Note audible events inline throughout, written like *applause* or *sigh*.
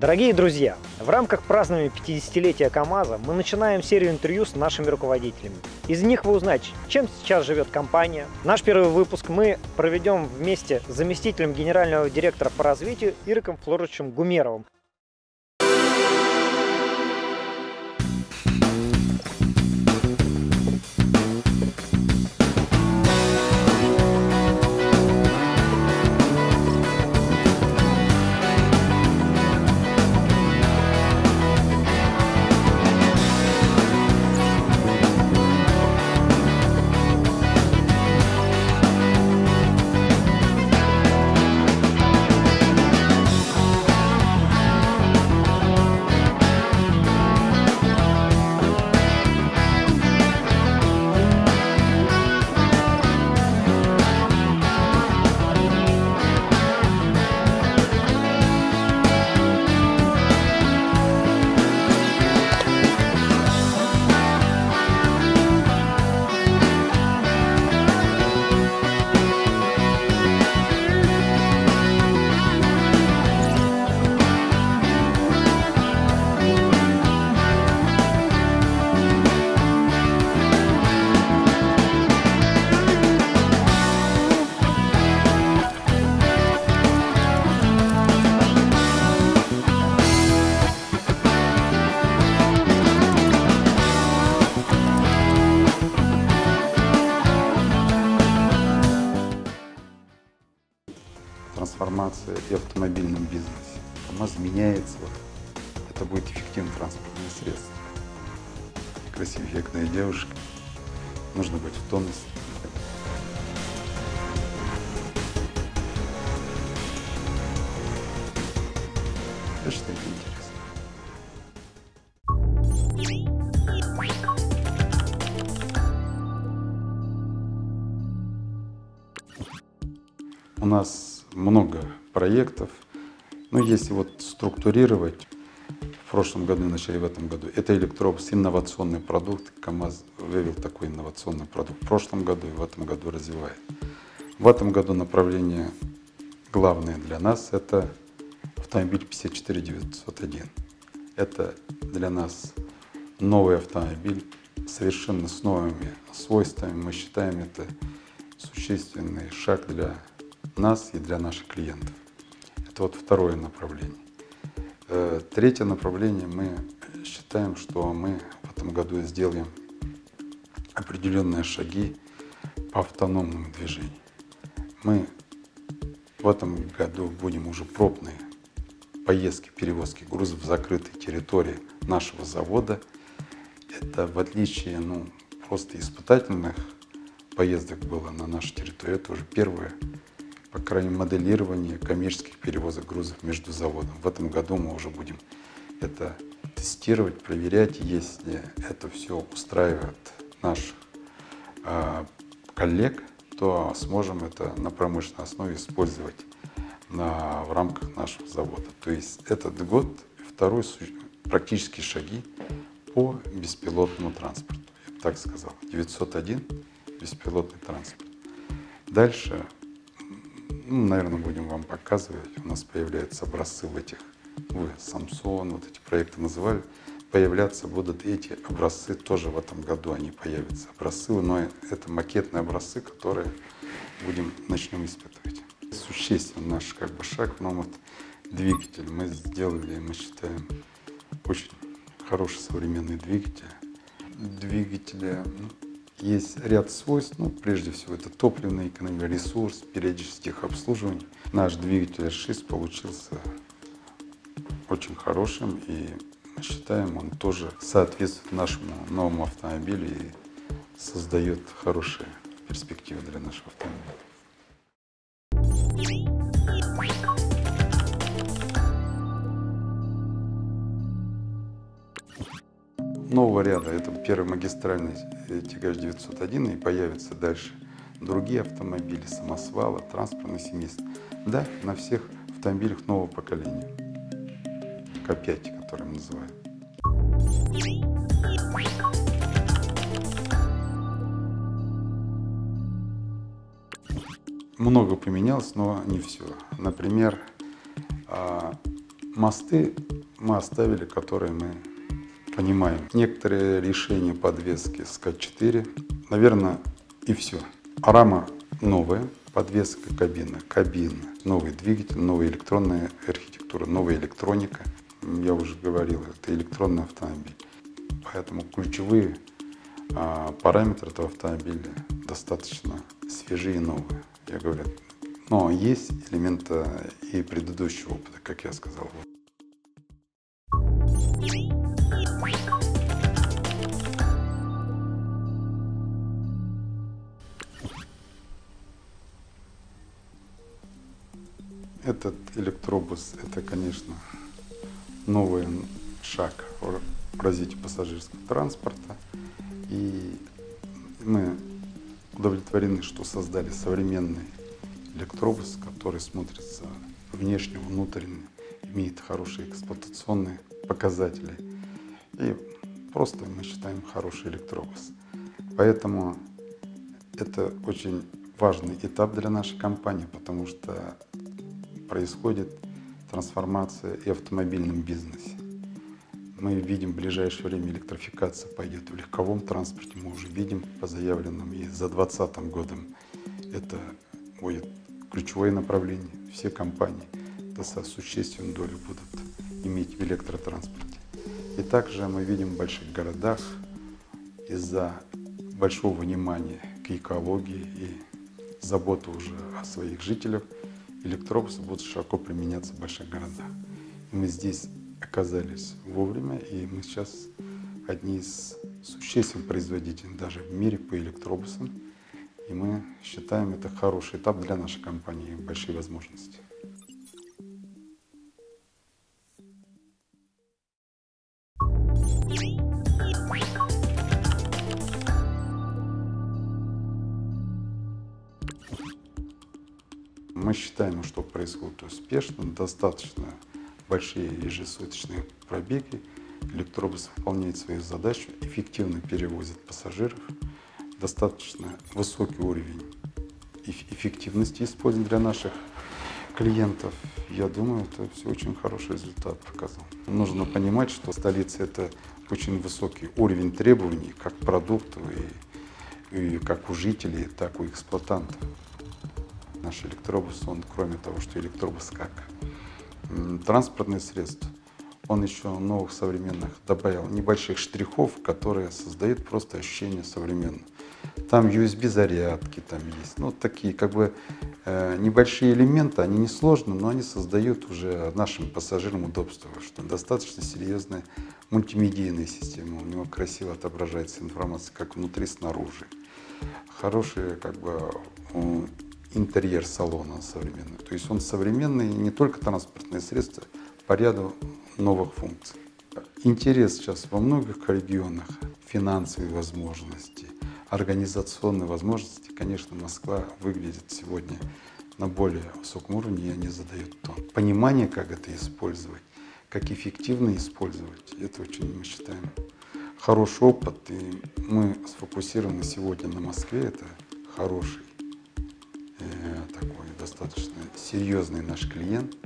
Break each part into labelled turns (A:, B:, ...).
A: Дорогие друзья, в рамках празднования 50-летия КАМАЗа мы начинаем серию интервью с нашими руководителями. Из них вы узнаете, чем сейчас живет компания. Наш первый выпуск мы проведем вместе с заместителем генерального директора по развитию Ириком Флоровичем Гумеровым.
B: Бизнесе. КАМАЗ меняется, вот, это будет эффективное транспортное средство. Красивая, эффектная девушка, нужно быть в тонусе. Конечно, это интересно. У нас много проектов, но если вот структурировать, в прошлом году, в начале в этом году, это электробус, инновационный продукт. КАМАЗ вывел такой инновационный продукт в прошлом году и в этом году развивает. В этом году направление главное для нас – это автомобиль 54901. Это для нас новый автомобиль, совершенно с новыми свойствами. Мы считаем это существенный шаг для нас и для наших клиентов. Это вот второе направление. Э, Третье направление мы считаем, что мы в этом году сделаем определенные шаги по автономному движению. Мы в этом году будем уже пробные поездки, перевозки грузов в закрытой территории нашего завода. Это в отличие ну, просто испытательных поездок было на нашей территории, это уже первое по крайней мере, моделирование коммерческих перевозок грузов между заводом. В этом году мы уже будем это тестировать, проверять. Если это все устраивает наших э, коллег, то сможем это на промышленной основе использовать на, в рамках нашего завода. То есть этот год второй практические шаги по беспилотному транспорту. Я так сказал. 901 беспилотный транспорт. Дальше ну, наверное, будем вам показывать. У нас появляются образцы в этих, вы Samsung, вот эти проекты называли. Появляться будут эти образцы тоже в этом году, они появятся. Образцы, но это макетные образцы, которые будем, начнем испытывать. Существенный наш как бы шаг, но вот двигатель мы сделали, мы считаем, очень хороший современный двигатель. Двигателя, ну, есть ряд свойств, ну, прежде всего это топливный экономия, ресурс, периодических их обслуживаний. Наш двигатель R6 получился очень хорошим и мы считаем, он тоже соответствует нашему новому автомобилю и создает хорошие перспективы для нашего автомобиля. Нового ряда. Это первый магистральный тягач 901 и появятся дальше другие автомобили, самосвалы, транспортные семейства. Да, на всех автомобилях нового поколения. К5, который мы называем. Много поменялось, но не все. Например, а, Мосты мы оставили, которые мы понимаем. Некоторые решения подвески СК-4, наверное, и все. Рама новая, подвеска кабина, кабина, новый двигатель, новая электронная архитектура, новая электроника. Я уже говорил, это электронный автомобиль. Поэтому ключевые а, параметры этого автомобиля достаточно свежие и новые. Я говорю, но есть элементы и предыдущего опыта, как я сказал. Этот электробус – это, конечно, новый шаг в развитии пассажирского транспорта. И мы удовлетворены, что создали современный электробус, который смотрится внешне, внутренне, имеет хорошие эксплуатационные показатели. И просто мы считаем хороший электробус. Поэтому это очень важный этап для нашей компании, потому что происходит трансформация и в автомобильном бизнесе. Мы видим в ближайшее время электрификация пойдет в легковом транспорте. Мы уже видим по заявленным и за 2020 годом это будет ключевое направление. Все компании достаточно существенную долю будут иметь в электротранспорте. И также мы видим в больших городах из-за большого внимания к экологии и заботы уже о своих жителях – электробусы будут широко применяться в больших городах. И мы здесь оказались вовремя, и мы сейчас одни из существенных производителей даже в мире по электробусам. И мы считаем это хороший этап для нашей компании, большие возможности. Успешно, достаточно большие ежесуточные пробеги. Электробус выполняет свою задачу, эффективно перевозит пассажиров, достаточно высокий уровень эффективности использования для наших клиентов. Я думаю, это все очень хороший результат показал. Нужно понимать, что столица – это очень высокий уровень требований как к продукту и, и как у жителей, так и у эксплуатантов наш электробус, он кроме того, что электробус как транспортное средство, он еще новых современных добавил небольших штрихов, которые создают просто ощущение современного. Там USB-зарядки там есть, ну такие как бы э, небольшие элементы, они не сложны, но они создают уже нашим пассажирам удобство, что достаточно серьезная мультимедийная система, у него красиво отображается информация как внутри, снаружи. Хорошие как бы интерьер салона современный. То есть он современный не только транспортное средство, по ряду новых функций. Интерес сейчас во многих регионах, финансовые возможности, организационные возможности, конечно, Москва выглядит сегодня на более высоком уровне, и они задают тон. Понимание, как это использовать, как эффективно использовать, это очень, мы считаем, хороший опыт, и мы сфокусированы сегодня на Москве, это хороший достаточно серьезный наш клиент,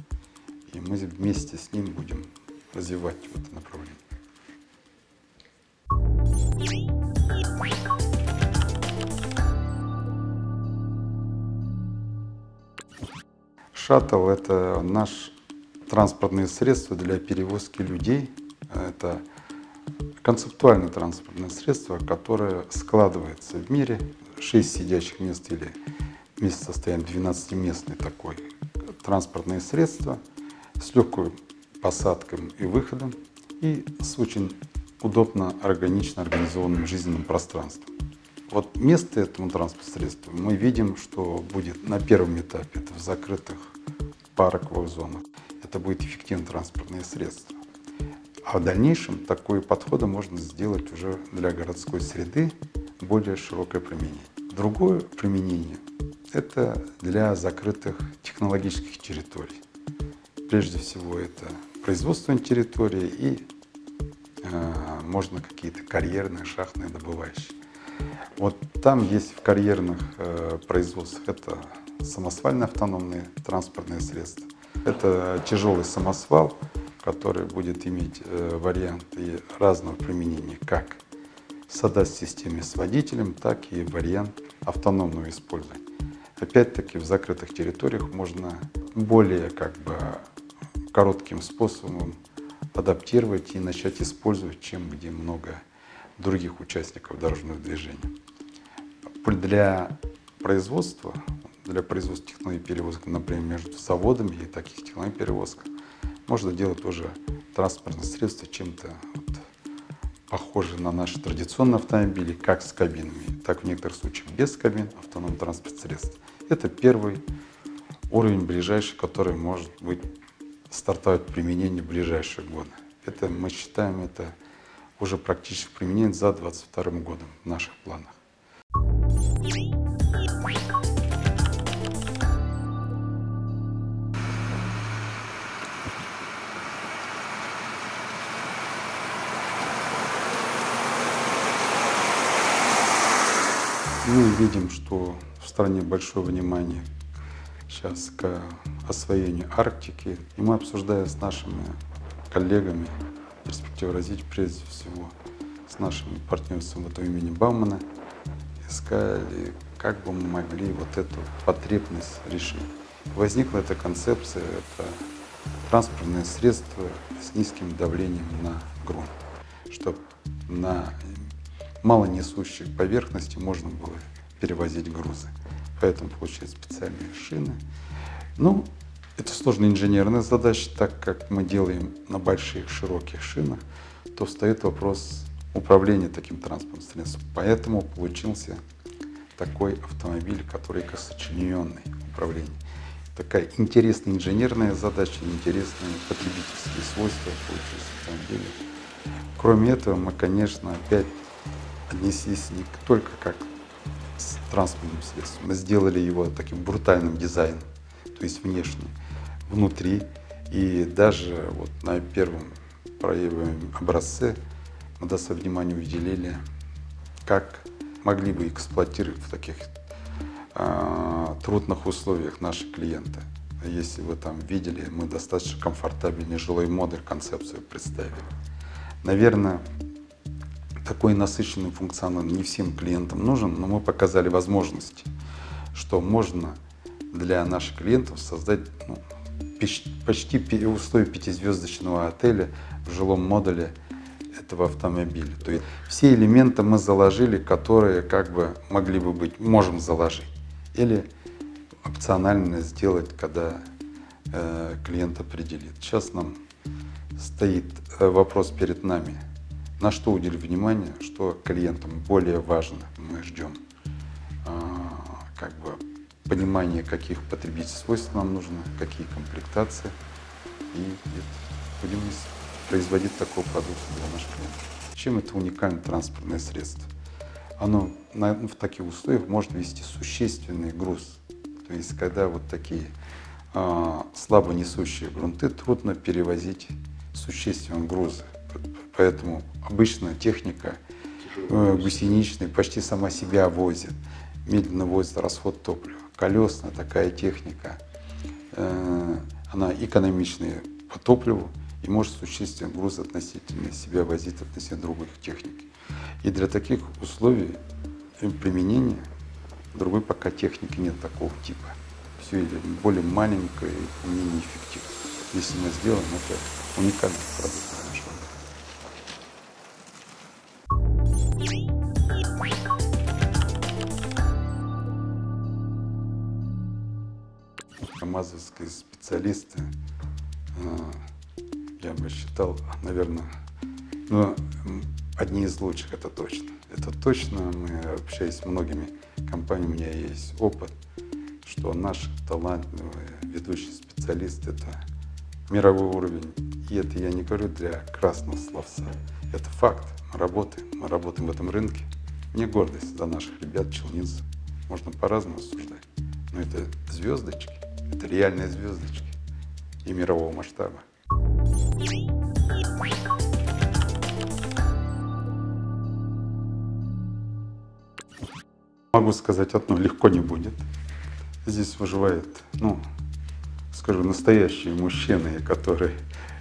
B: и мы вместе с ним будем развивать это направление. Шаттл – это наш транспортное средство для перевозки людей. Это концептуальное транспортное средство, которое складывается в мире 6 сидящих мест или вместе состоим 12-местный такой транспортное средство с легкой посадкой и выходом и с очень удобно, органично организованным жизненным пространством. Вот место этому транспортному средству мы видим, что будет на первом этапе, это в закрытых парковых зонах. Это будет эффективное транспортное средство. А в дальнейшем такое подходы можно сделать уже для городской среды более широкое применение. Другое применение это для закрытых технологических территорий. Прежде всего это производственные территории и э, можно какие-то карьерные, шахтные, добывающие. Вот там есть в карьерных э, производствах это самосвальные автономные транспортные средства. Это тяжелый самосвал который будет иметь э, варианты разного применения, как в SADAS-системе с водителем, так и вариант автономного использования. Опять-таки в закрытых территориях можно более как бы коротким способом адаптировать и начать использовать, чем где много других участников дорожного движения. Для производства, для производства технологий перевозок, например, между заводами и таких технологий перевозок, можно делать тоже транспортное средство чем-то вот, похоже на наши традиционные автомобили, как с кабинами, так в некоторых случаях без кабин, автономных транспортных средств. Это первый уровень ближайший, который может быть стартовать применение в ближайшие годы. Это мы считаем это уже практически применение за 2022 годом в наших планах. Мы видим, что в стране большое внимание сейчас к освоению Арктики. И мы, обсуждая с нашими коллегами перспективы развития, прежде всего с нашими партнерами вот имени Баумана, искали, как бы мы могли вот эту потребность решить. Возникла эта концепция, это транспортное средство с низким давлением на грунт, чтобы на малонесущей поверхности можно было перевозить грузы. Поэтому получают специальные шины. Ну, это сложная инженерная задача, так как мы делаем на больших широких шинах, то встает вопрос управления таким транспортным средством. Поэтому получился такой автомобиль, который как сочиненный управление. Такая интересная инженерная задача, интересные потребительские свойства получились автомобиля. Кроме этого, мы, конечно, опять отнеслись не только как с транспортным средством, мы сделали его таким брутальным дизайном, то есть внешне внутри. И даже вот на первом проявленном образце мы достаточно внимания уделили, как могли бы эксплуатировать в таких э, трудных условиях наши клиенты. Если вы там видели, мы достаточно комфортабельный жилой модуль, концепцию представили. Наверное, такой насыщенный функционал не всем клиентам нужен, но мы показали возможности, что можно для наших клиентов создать ну, почти условия пятизвездочного отеля в жилом модуле этого автомобиля. То есть все элементы мы заложили, которые как бы могли бы быть, можем заложить. Или опционально сделать, когда э, клиент определит. Сейчас нам стоит э, вопрос перед нами, на что уделить внимание, что клиентам более важно. Мы ждем э, как бы понимание, каких потребительских свойств нам нужно, какие комплектации. И будем производить такую продукцию для наших клиентов. Чем это уникальное транспортное средство? Оно в таких условиях может вести существенный груз. То есть, когда вот такие э, слабо несущие грунты, трудно перевозить существенные грузы. Поэтому обычно техника э, гусеничная почти сама себя возит, медленно возит расход топлива колесная такая техника, э, она экономичная по топливу и может существенно груз относительно себя возить относительно других техник. И для таких условий применения другой пока техники нет такого типа. Все или более маленькое и менее эффективно. Если мы сделаем, это уникальный продукт. Мазовские специалисты, э, я бы считал, наверное, ну, одни из лучших, это точно. Это точно, мы общаясь с многими компаниями, у меня есть опыт, что наши талантливые ведущие специалисты – это мировой уровень. И это я не говорю для красного словца. Это факт. Мы работаем, мы работаем в этом рынке. Мне гордость за наших ребят, челниц. Можно по-разному осуждать. Но это звездочки. Это реальные звездочки и мирового масштаба. Могу сказать одно, легко не будет. Здесь выживает, ну, скажу, настоящие мужчины, которые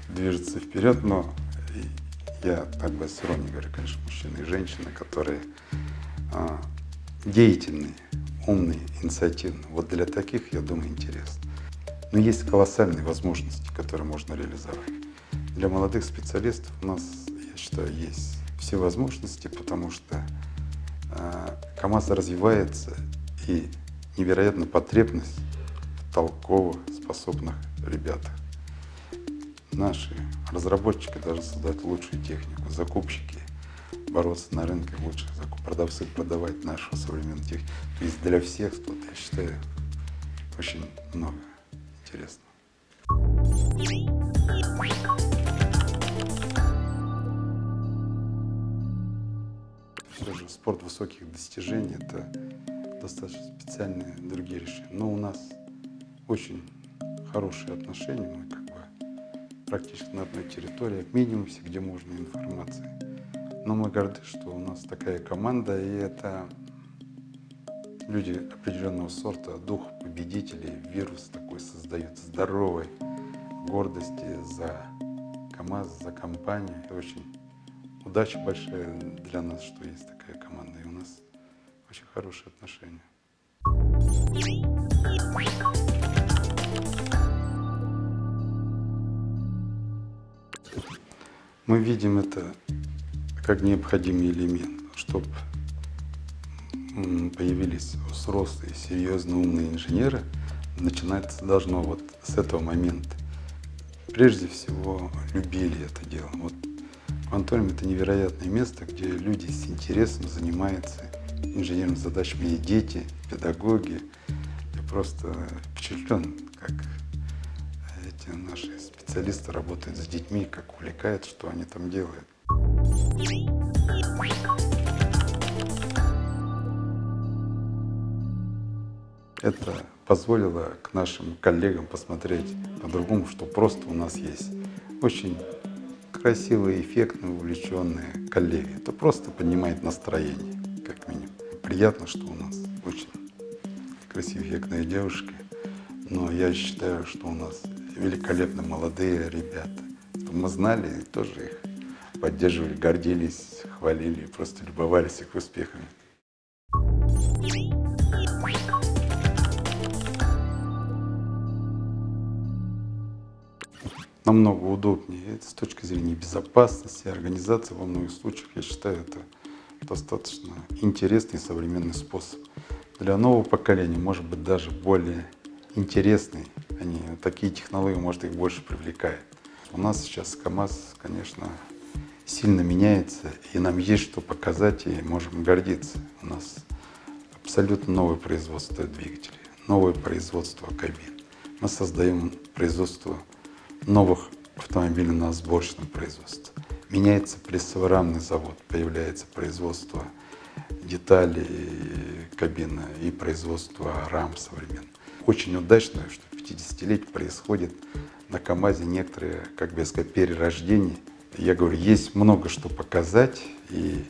B: движется вперед, но я так бы с иронией говорю, конечно, мужчины и женщины, которые а, деятельные, умные, инициативные. Вот для таких, я думаю, интересно. Но есть колоссальные возможности, которые можно реализовать. Для молодых специалистов у нас, я считаю, есть все возможности, потому что э, КАМАЗ развивается и невероятная потребность в толково способных ребятах. Наши разработчики должны создать лучшую технику, закупщики бороться на рынке лучше, продавцы продавать нашу современную технику. То есть для всех тут, я считаю, очень много интересного. Все же спорт высоких достижений – это достаточно специальные другие решения. Но у нас очень хорошие отношения, мы как бы практически на одной территории, к минимуму, где можно информации. Но мы горды, что у нас такая команда, и это люди определенного сорта, дух победителей, вирус такой создают, здоровой гордости за КАМАЗ, за компанию. И очень удача большая для нас, что есть такая команда, и у нас очень хорошие отношения. Мы видим это как необходимый элемент, чтобы появились взрослые, серьезно умные инженеры, начинается должно вот с этого момента. Прежде всего, любили это дело. Вот Кванториум – это невероятное место, где люди с интересом занимаются инженерными задачами, и дети, педагоги. Я просто впечатлен, как эти наши специалисты работают с детьми, как увлекают, что они там делают. Это позволило к нашим коллегам посмотреть по-другому, что просто у нас есть очень красивые, эффектные, увлеченные коллеги. Это просто поднимает настроение, как минимум. Приятно, что у нас очень красивые, эффектные девушки, но я считаю, что у нас великолепно молодые ребята. Мы знали и тоже их поддерживали, гордились, хвалили, просто любовались их успехами. намного удобнее. Это с точки зрения безопасности, организации во многих случаях, я считаю, это достаточно интересный современный способ. Для нового поколения, может быть, даже более интересный. Они, такие технологии, может, их больше привлекают. У нас сейчас КАМАЗ, конечно, сильно меняется, и нам есть что показать, и можем гордиться. У нас абсолютно новое производство двигателей, новое производство кабин. Мы создаем производство новых автомобилей на сборочном производстве. Меняется прессорамный завод, появляется производство деталей кабины и производство рам современных. Очень удачно, что в 50-летие происходит на КАМАЗе некоторые, как бы я сказать, перерождения. Я говорю, есть много что показать, и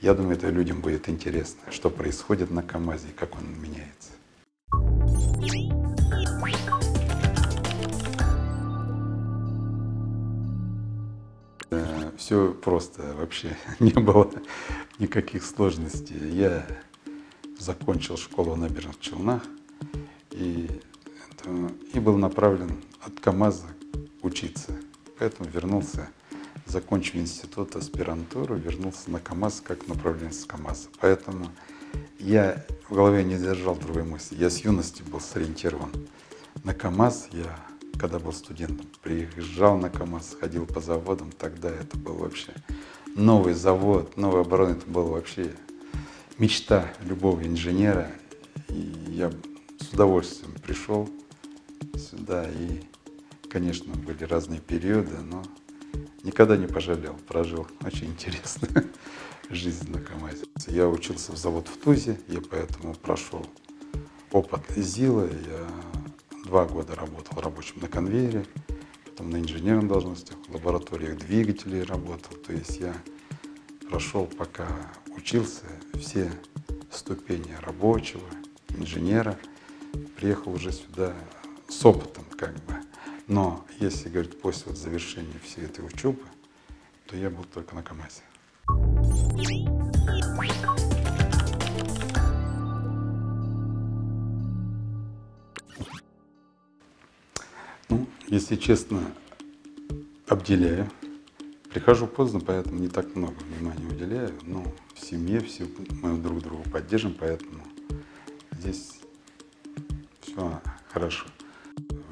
B: я думаю, это людям будет интересно, что происходит на КАМАЗе и как он меняется. все просто, вообще *laughs* не было никаких сложностей. Я закончил школу в набережных Челнах и, это, и был направлен от КАМАЗа учиться. Поэтому вернулся, закончив институт, аспирантуру, вернулся на КАМАЗ как направление с КАМАЗа. Поэтому я в голове не держал другой мысли. Я с юности был сориентирован на КАМАЗ. Я когда был студентом. Приезжал на КАМАЗ, ходил по заводам, тогда это был вообще новый завод, новое оборудование, это было вообще мечта любого инженера. И я с удовольствием пришел сюда, и, конечно, были разные периоды, но никогда не пожалел, прожил очень интересно *laughs* жизнь на КАМАЗе. Я учился в завод в Тузе, я поэтому прошел опыт ЗИЛа, я Два года работал рабочим на конвейере, потом на инженерном должностях, в лабораториях двигателей работал. То есть я прошел, пока учился, все ступени рабочего, инженера. Приехал уже сюда с опытом, как бы. Но если говорить после вот завершения всей этой учебы, то я был только на КАМАЗе. Ну, если честно, обделяю. Прихожу поздно, поэтому не так много внимания уделяю. Но в семье все мы друг друга поддержим, поэтому здесь все хорошо.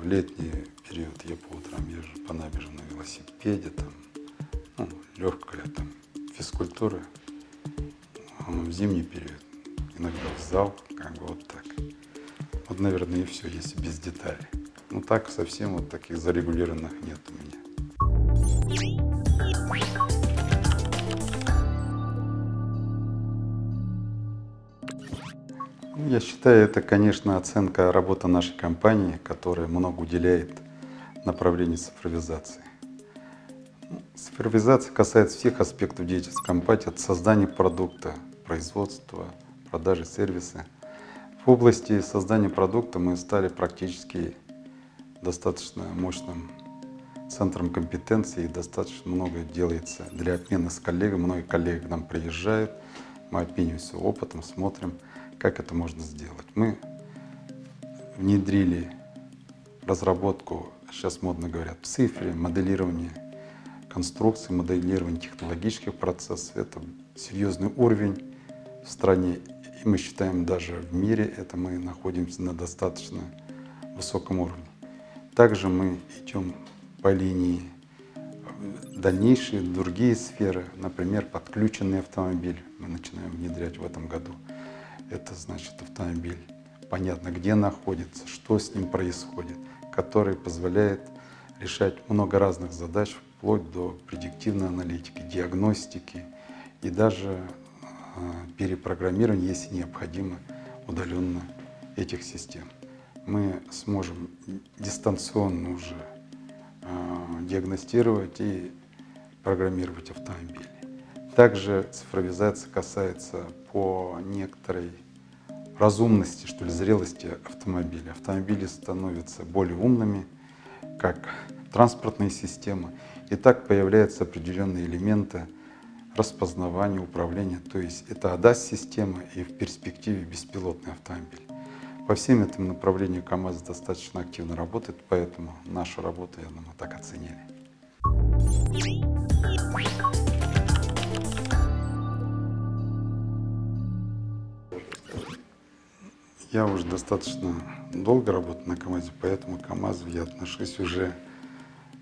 B: В летний период я по утрам езжу по набережной на велосипеде, там, ну, легкая там физкультура. А В зимний период иногда в зал, как бы вот так. Вот, наверное, и все, если без деталей. Ну так совсем вот таких зарегулированных нет у меня. Ну, Я считаю, это, конечно, оценка работы нашей компании, которая много уделяет направлению цифровизации. Цифровизация касается всех аспектов деятельности компании, от создания продукта, производства, продажи сервиса. В области создания продукта мы стали практически достаточно мощным центром компетенции и достаточно много делается для обмена с коллегами. Многие коллеги к нам приезжают, мы обмениваемся опытом, смотрим, как это можно сделать. Мы внедрили разработку, сейчас модно говорят, в цифре, моделирование конструкции, моделирование технологических процессов. Это серьезный уровень в стране, и мы считаем даже в мире это мы находимся на достаточно высоком уровне. Также мы идем по линии дальнейшие другие сферы, например, подключенный автомобиль мы начинаем внедрять в этом году. Это значит автомобиль, понятно, где находится, что с ним происходит, который позволяет решать много разных задач, вплоть до предиктивной аналитики, диагностики и даже э, перепрограммирования, если необходимо, удаленно этих систем. Мы сможем дистанционно уже э, диагностировать и программировать автомобили. Также цифровизация касается по некоторой разумности, что ли, зрелости автомобиля. Автомобили становятся более умными, как транспортные системы, и так появляются определенные элементы распознавания, управления. То есть это ADAS-система и в перспективе беспилотный автомобиль. По всем этим направлениям КАМАЗ достаточно активно работает, поэтому нашу работу, я думаю, так оценили. Я уже достаточно долго работаю на КАМАЗе, поэтому к КАМАЗу я отношусь уже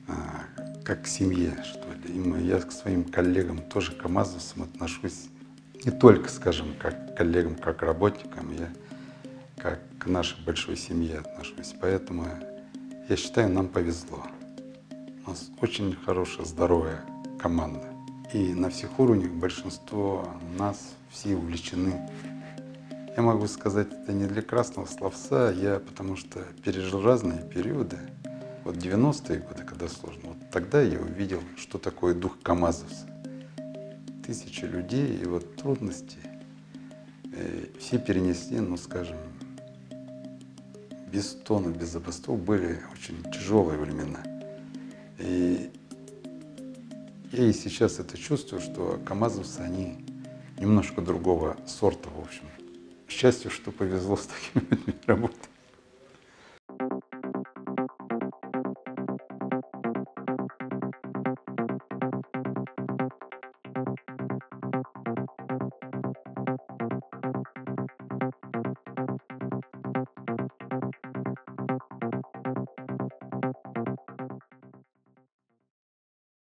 B: а, как к семье, что ли. И я к своим коллегам, тоже КАМАЗовцам отношусь не только, скажем, как к коллегам, как к работникам, я как к нашей большой семье отношусь. Поэтому я считаю, нам повезло. У нас очень хорошая, здоровая команда. И на всех уровнях большинство нас все увлечены. Я могу сказать, это не для красного словца, я потому что пережил разные периоды. Вот 90-е годы, когда сложно, вот тогда я увидел, что такое дух КАМАЗовца. Тысячи людей и вот трудности э, все перенесли, ну скажем, без тона, без забастов были очень тяжелые времена. И я и сейчас это чувствую, что КАМАЗовцы, они немножко другого сорта, в общем. Счастью, что повезло с такими людьми работать.